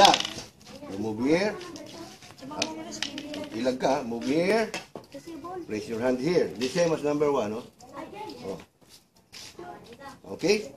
Ilag. Move here. Ilag ka. Move here. Place your hand here. The same as number one, oh. Oh. Okay?